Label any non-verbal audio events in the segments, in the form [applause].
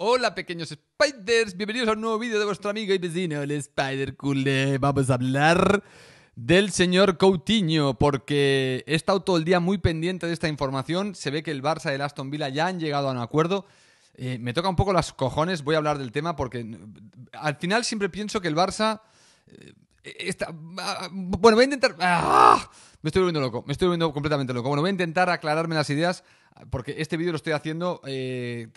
Hola pequeños Spiders, bienvenidos a un nuevo vídeo de vuestro amigo y vecino, el Spider Cool. Vamos a hablar del señor Coutinho, porque he estado todo el día muy pendiente de esta información. Se ve que el Barça y el Aston Villa ya han llegado a un acuerdo. Eh, me toca un poco las cojones, voy a hablar del tema, porque al final siempre pienso que el Barça... Eh, está, bueno, voy a intentar... ¡ah! Me estoy volviendo loco, me estoy volviendo completamente loco. Bueno, voy a intentar aclararme las ideas porque este vídeo lo estoy haciendo eh,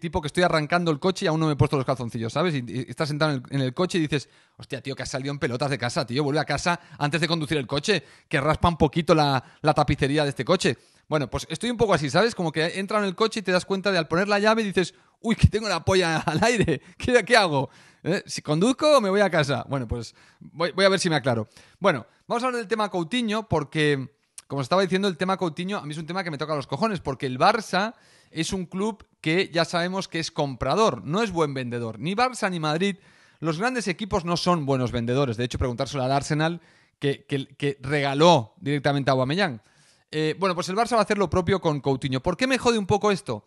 tipo que estoy arrancando el coche y aún no me he puesto los calzoncillos, ¿sabes? Y, estás sentado en el, coche y dices, hostia, tío, que has salido en pelotas de casa, tío, vuelve a casa antes de conducir el coche, que raspa un poquito la, tapicería de este coche. Bueno, pues estoy un poco así, ¿sabes? Como que entra en el coche y te das cuenta de al poner la llave dices, uy, que tengo la polla al aire, [laughs] ¿qué, qué hago? ¿Eh? ¿Si conduzco o me voy a casa? Bueno, pues voy, voy a ver si me aclaro. Bueno, vamos a hablar del tema Coutinho porque como estaba diciendo, el tema Coutinho a mí es un tema que me toca los cojones, porque el Barça es un club que ya sabemos que es comprador, no es buen vendedor. Ni Barça ni Madrid, los grandes equipos no son buenos vendedores. De hecho, preguntárselo al Arsenal, que, que, regaló directamente a Aubameyang. Eh, bueno, pues el Barça va a hacer lo propio con Coutinho. ¿Por qué me jode un poco esto?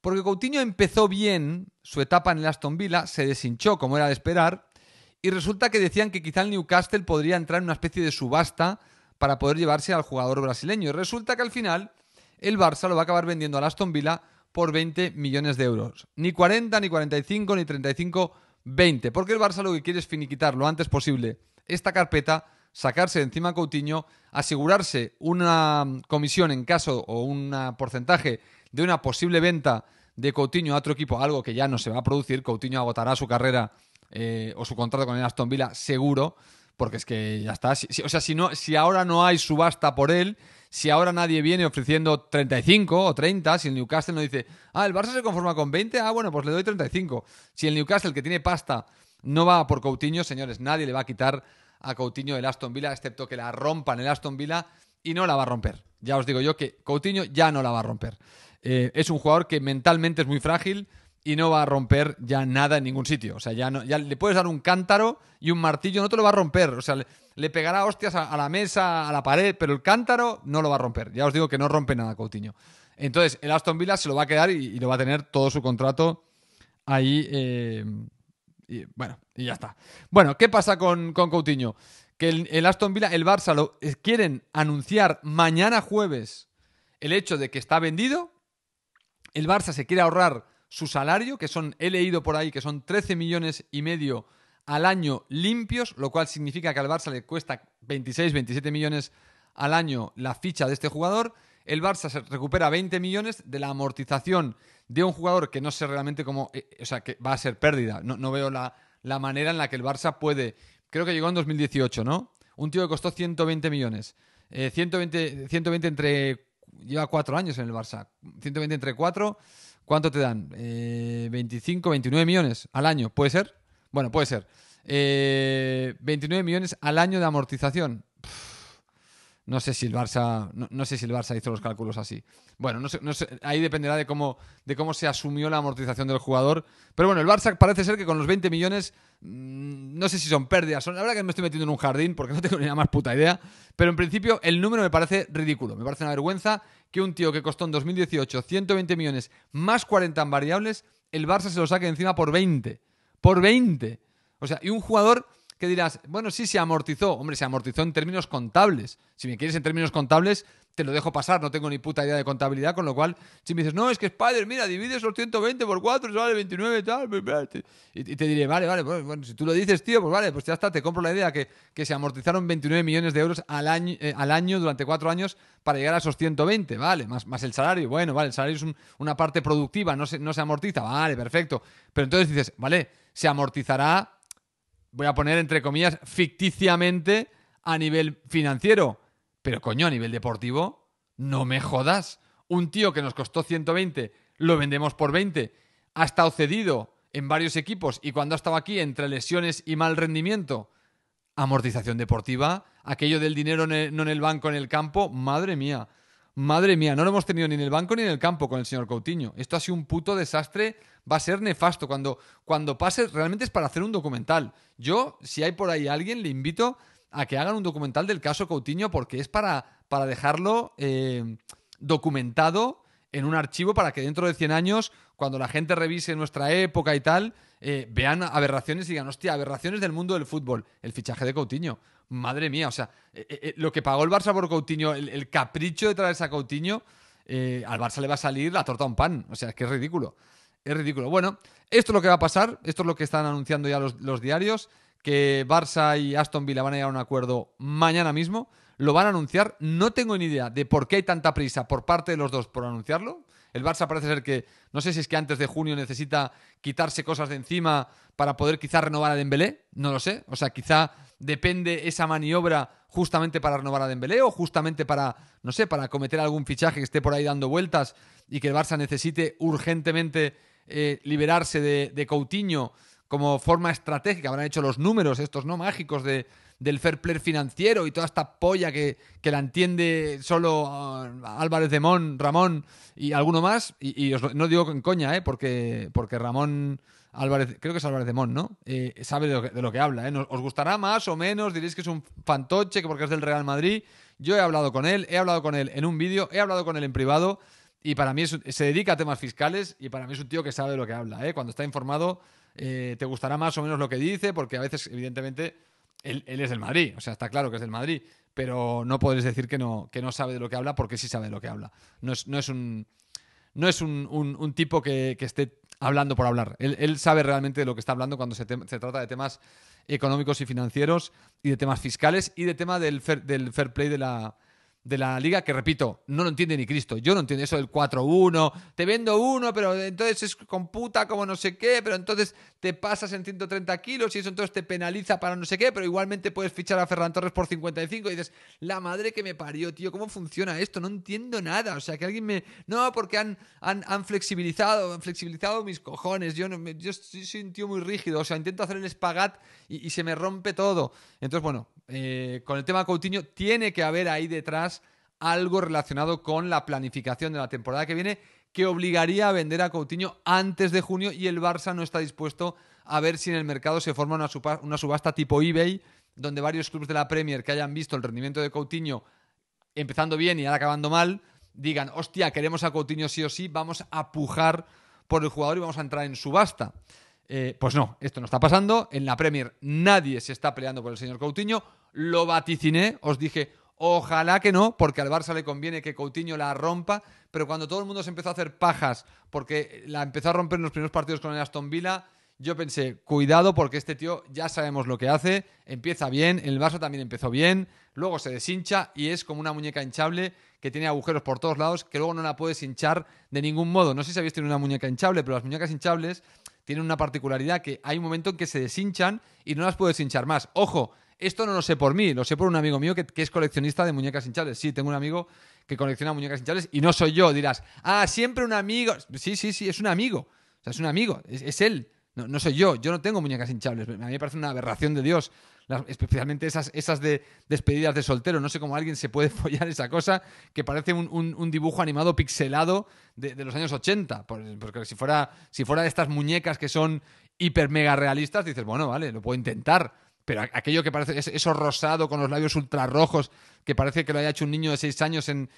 Porque Coutinho empezó bien su etapa en el Aston Villa, se deshinchó como era de esperar, y resulta que decían que quizá el Newcastle podría entrar en una especie de subasta para poder llevarse al jugador brasileño. Y resulta que al final el Barça lo va a acabar vendiendo al Aston Villa por 20 millones de euros. Ni 40, ni 45, ni 35, 20. Porque el Barça lo que quiere es finiquitar lo antes posible esta carpeta, sacarse de encima a Coutinho, asegurarse una comisión en caso o un porcentaje de una posible venta de Coutinho a otro equipo, algo que ya no se va a producir. Coutinho agotará su carrera eh, o su contrato con el Aston Villa seguro porque es que ya está. o sea, si, no, si ahora no hay subasta por él, si ahora nadie viene ofreciendo 35 o 30, si el Newcastle no dice, ah, el Barça se conforma con 20, ah, bueno, pues le doy 35. Si el Newcastle, que tiene pasta, no va por Coutinho, señores, nadie le va a quitar a Coutinho el Aston Villa, excepto que la rompan el Aston Villa y no la va a romper. Ya os digo yo que Coutinho ya no la va a romper. Eh, es un jugador que mentalmente es muy frágil y no va a romper ya nada en ningún sitio. O sea, ya, no, ya le puedes dar un cántaro y un martillo, no te lo va a romper. O sea, le, pegará hostias a, la mesa, a la pared, pero el cántaro no lo va a romper. Ya os digo que no rompe nada Coutinho. Entonces, el Aston Villa se lo va a quedar y, lo va a tener todo su contrato ahí. Eh, y, bueno, y ya está. Bueno, ¿qué pasa con, con Coutinho? Que el, Aston Villa, el Barça, lo, eh, quieren anunciar mañana jueves el hecho de que está vendido. El Barça se quiere ahorrar su salario, que son, he leído por ahí, que son 13 millones y medio al año limpios, lo cual significa que al Barça le cuesta 26, 27 millones al año la ficha de este jugador. El Barça se recupera 20 millones de la amortización de un jugador que no sé realmente cómo, eh, o sea, que va a ser pérdida. No, veo la, manera en la que el Barça puede, creo que llegó en 2018, ¿no? Un tío que costó 120 millones. 120, eh, 120 entre, lleva cuatro años en el Barça. 120 entre cuatro ¿Cuánto te dan? 25, eh, 29 millones al año, ¿puede ser? Bueno, puede ser. 29 eh, millones al año de amortización. No sé si el Barça, no, sé si el Barça hizo los cálculos así. Bueno, ahí dependerá de cómo, de cómo se asumió la amortización del jugador. Pero bueno, el Barça parece ser que con los 20 millones, mm, no sé si son pérdidas. Son, la verdad que me estoy metiendo en un jardín porque no [laughs] tengo ni la más puta idea. Pero en principio el número me parece ridículo. Me parece una vergüenza que un tío que costó en 2018 120 millones más 40 en variables, el Barça se lo saque encima por 20. Por 20. O sea, y un jugador que dirás, bueno, sí se amortizó. Hombre, se amortizó en términos contables. Si me quieres en términos contables, te lo dejo pasar, no tengo ni puta idea de contabilidad, con lo cual, si me dices, no, es que Spider, mira, divides los 120 por 4, vale 29 y tal, y, te diré, vale, vale, pues, bueno, si tú lo dices, tío, pues vale, pues ya está, te compro la idea que, que se amortizaron 29 millones de euros al año, eh, al año durante cuatro años para llegar a esos 120, vale, más, más el salario, bueno, vale, el salario es una parte productiva, no se, no se amortiza, vale, perfecto, pero entonces dices, vale, se amortizará, voy a poner entre comillas, ficticiamente a nivel financiero, pero coño, a nivel deportivo, no me jodas. Un tío que nos costó 120, lo vendemos por 20, ha estado cedido en varios equipos y cuando ha estado aquí entre lesiones y mal rendimiento, amortización deportiva, aquello del dinero no en el banco, en el campo, madre mía. Madre mía, no lo hemos tenido ni en el banco ni en el campo con el señor Coutinho. Esto ha sido un puto desastre, va a ser nefasto. Cuando, cuando pase, realmente es para hacer un documental. Yo, si hay por ahí alguien, le invito a que hagan un documental del caso Coutinho porque es para, para dejarlo eh, documentado en un archivo para que dentro de 100 años, cuando la gente revise nuestra época y tal, eh, vean aberraciones y digan, hostia, aberraciones del mundo del fútbol. El fichaje de Coutinho. Madre mía, o sea, eh, eh, lo que pagó el Barça por Coutinho, el, capricho de traer a Coutinho, al Barça le va a salir la torta a un pan. O sea, es que es ridículo. Es ridículo. Bueno, esto es lo que va a pasar, esto es lo que están anunciando ya los, los diarios, que Barça y Aston Villa van a llegar a un acuerdo mañana mismo lo van a anunciar. No tengo ni idea de por qué hay tanta prisa por parte de los dos por anunciarlo. El Barça parece ser que, no sé si es que antes de junio necesita quitarse cosas de encima para poder quizá renovar a Dembélé, no lo sé. O sea, quizá depende esa maniobra justamente para renovar a Dembélé o justamente para, no sé, para cometer algún fichaje que esté por ahí dando vueltas y que el Barça necesite urgentemente eh, liberarse de, de Coutinho como forma estratégica. Habrán hecho los números estos, ¿no? Mágicos de del fair play financiero y toda esta polla que, la entiende solo ah, Álvarez de Mon, Ramón y alguno más. Y, os no digo en coña, ¿eh? porque, porque Ramón Álvarez, creo que es Álvarez de Mon, ¿no? Eh, sabe de lo, que, habla. ¿eh? Os gustará más o menos, diréis que es un fantoche, que porque es del Real Madrid. Yo he hablado con él, he hablado con él en un vídeo, he hablado con él en privado. Y para mí se dedica a temas fiscales y para mí es un tío que sabe de lo que habla. ¿eh? Cuando está informado, eh, te gustará más o menos lo que dice, porque a veces, evidentemente, él, es del Madrid, o sea, está claro que es del Madrid, pero no podéis decir que no, que no sabe de lo que habla porque sí sabe de lo que habla. No es, no es un, no es un, tipo que, esté hablando por hablar. Él, sabe realmente de lo que está hablando cuando se, trata de temas económicos y financieros y de temas fiscales y de tema del del fair play de la, de la liga que, repito, no lo entiende ni Cristo. Yo no entiendo eso del 4-1. Te vendo uno, pero entonces es computa como no sé qué, pero entonces te pasas en 130 kilos y eso entonces te penaliza para no sé qué, pero igualmente puedes fichar a Ferran Torres por 55 y dices, la madre que me parió, tío, ¿cómo funciona esto? No entiendo nada. O sea, que alguien me... No, porque han, han, flexibilizado, han flexibilizado mis cojones. Yo, no, yo soy un tío muy rígido. O sea, intento hacer el espagat y, y se me rompe todo. Entonces, bueno, eh, con el tema Coutinho, tiene que haber ahí detrás algo relacionado con la planificación de la temporada que viene que obligaría a vender a Coutinho antes de junio y el Barça no está dispuesto a ver si en el mercado se forma una, subasta tipo eBay, donde varios clubes de la Premier que hayan visto el rendimiento de Coutinho empezando bien y ahora acabando mal, digan, hostia, queremos a Coutinho sí o sí, vamos a pujar por el jugador y vamos a entrar en subasta. Eh, pues no, esto no está pasando. En la Premier nadie se está peleando por el señor Coutinho. Lo vaticiné, os dije, ojalá que no, porque al Barça le conviene que Coutinho la rompa. Pero cuando todo el mundo se empezó a hacer pajas porque la empezó a romper en los primeros partidos con el Aston Villa, yo pensé, cuidado porque este tío ya sabemos lo que hace, empieza bien, el Barça también empezó bien, luego se deshincha y es como una muñeca hinchable que tiene agujeros por todos lados, que luego no la puedes hinchar de ningún modo. No sé si habéis tenido una muñeca hinchable, pero las muñecas hinchables tienen una particularidad que hay un momento en que se deshinchan y no las puedes hinchar más. Ojo, esto no lo sé por mí, lo sé por un amigo mío que, es coleccionista de muñecas hinchables. Sí, tengo un amigo que colecciona muñecas hinchables y no soy yo. Dirás, ah, siempre un amigo. Sí, sí, sí, es un amigo. O sea, es un amigo, es, él. No, no, soy yo, yo no tengo muñecas hinchables. A mí me parece una aberración de Dios especialmente esas, esas de despedidas de soltero. No sé cómo alguien se puede [laughs] follar esa cosa que parece un, dibujo animado pixelado de, los años 80. Porque si fuera, si fuera de estas muñecas que son hiper mega realistas, dices, bueno, vale, lo puedo intentar. Pero aquello que parece, eso rosado con los labios ultra rojos, que parece que lo haya hecho un niño de 6 años en,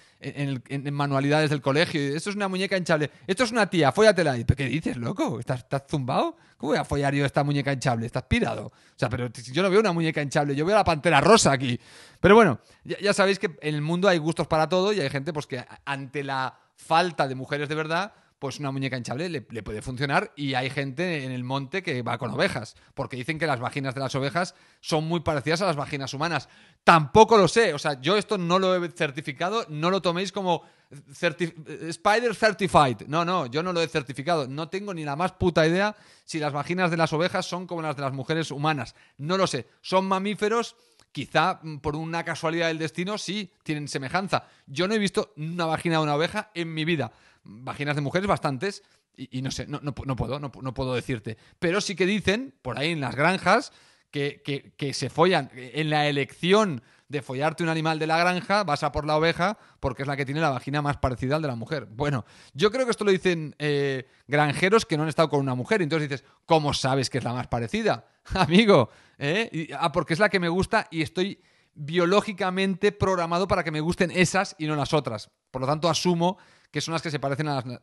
manualidades del colegio. Esto es una muñeca hinchable. Esto es una tía, fóllatela. ¿Qué dices, loco? ¿Estás, ¿Estás zumbado? ¿Cómo voy a follar yo esta muñeca hinchable? ¿Estás pirado? O sea, pero yo no veo una muñeca hinchable, yo veo la pantera rosa aquí. Pero bueno, ya, ya sabéis que en el mundo hay gustos para todo y hay gente pues que ante la falta de mujeres de verdad pues una muñeca hinchable le, puede funcionar y hay gente en el monte que va con ovejas, porque dicen que las vaginas de las ovejas son muy parecidas a las vaginas humanas. Tampoco lo sé, o sea, yo esto no lo he certificado, no lo toméis como Spider Certified. No, no, yo no lo he certificado, no tengo ni la más puta idea si las vaginas de las ovejas son como las de las mujeres humanas. No lo sé, son mamíferos quizá mm, por una casualidad del destino sí tienen semejanza. Yo no he visto una vagina de una oveja en mi vida vaginas de mujeres bastantes y, no sé, no, no, puedo, no, puedo decirte. Pero sí que dicen, por ahí en las granjas, que, se follan en la elección de follarte un animal de la granja, vas a por la oveja porque es la que tiene la vagina más parecida al de la mujer. Bueno, yo creo que esto lo dicen eh, granjeros que no han estado con una mujer. Entonces dices, ¿cómo sabes que es la más parecida? [laughs] Amigo, ¿eh? ah, porque es la que me gusta y estoy biológicamente programado para que me gusten esas y no las otras. Por lo tanto, asumo que son las que se parecen a las... me,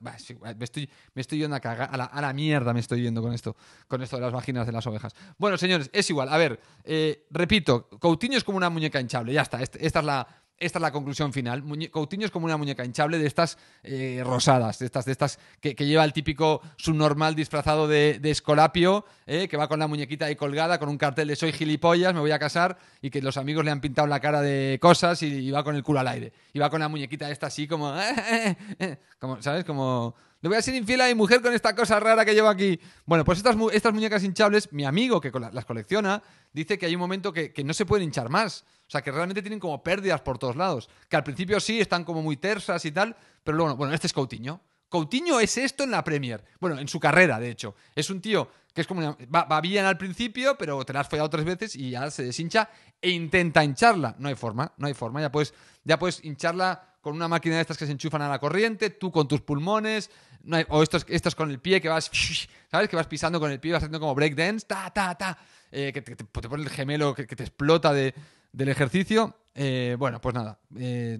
estoy, me estoy yendo a cagar, a la, a la, mierda me estoy yendo con esto, con esto de las vaginas de las ovejas. Bueno, señores, es igual. A ver, eh, repito, Coutinho es como una muñeca hinchable, ya está. Este, esta es la esta es la conclusión final. Coutinho es como una muñeca hinchable de estas eh, rosadas, de estas, de estas que, lleva el típico subnormal disfrazado de, escolapio, eh, que va con la muñequita ahí colgada, con un cartel de soy gilipollas, me voy a casar, y que los amigos le han pintado la cara de cosas y, va con el culo al aire. Y va con la muñequita esta así como, [laughs] como ¿sabes? Como le voy a ser infiel a mi mujer con esta cosa rara que llevo aquí. Bueno, pues estas, estas muñecas hinchables, mi amigo que las colecciona, dice que hay un momento que, no se pueden hinchar más. O sea, que realmente tienen como pérdidas por todos lados. Que al principio sí están como muy tersas y tal, pero luego, bueno, este es Coutinho. Coutinho es esto en la Premier. Bueno, en su carrera, de hecho. Es un tío que es como va, bien al principio, pero te la has follado tres veces y ya se deshincha e intenta hincharla. No hay forma, no hay forma. Ya puedes, ya puedes hincharla con una máquina de estas que se enchufan a la corriente, tú con tus pulmones, o estos, estos con el pie que vas, [laughs] ¿sabes? Que vas pisando con el pie, vas haciendo como breakdance, ta, ta, ta, eh, que te, te, pone el gemelo que, te explota de, del ejercicio. Eh, bueno, pues nada, eh,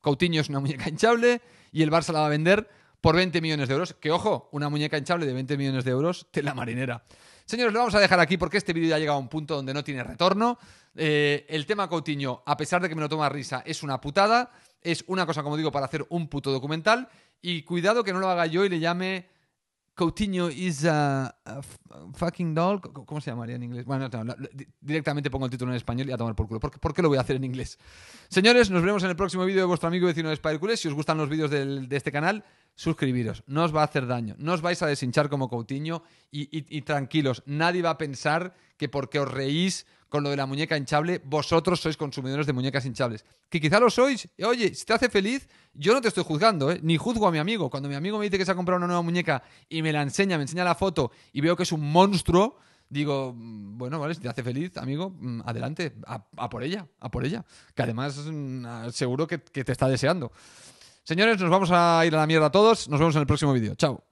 Coutinho es una muñeca hinchable y el Barça la va a vender por 20 millones de euros. Que ojo, una muñeca hinchable de 20 millones de euros de la marinera. Señores, lo vamos a dejar aquí porque este vídeo ya ha llegado a un punto donde no tiene retorno. el tema Coutinho, a pesar de que me lo toma risa, es una putada. Es una cosa, como digo, para hacer un puto documental. Y cuidado que no lo haga yo y le llame Coutinho is a, fucking doll. ¿Cómo se llamaría en inglés? Bueno, directamente pongo el título en español y a tomar por culo. ¿Por qué, lo voy a hacer en inglés? Señores, nos vemos en el próximo vídeo de vuestro amigo vecino de Spider Si os gustan los vídeos de este canal, suscribiros. No os va a hacer daño. No os vais a deshinchar como Coutinho y tranquilos. Nadie va a pensar que porque os reís con lo de la muñeca hinchable, vosotros sois consumidores de muñecas hinchables. Que quizá lo sois. Oye, si te hace feliz, yo no te estoy juzgando, ¿eh? ni juzgo a mi amigo. Cuando mi amigo me dice que se ha comprado una nueva muñeca y me la enseña, me enseña la foto y veo que es un monstruo, digo, mm, bueno, vale, si te hace feliz, amigo, mm, adelante, a, por ella, a por ella. Que además mm, seguro que, que te está deseando. Señores, nos vamos a ir a la mierda todos. Nos vemos en el próximo vídeo. Chao.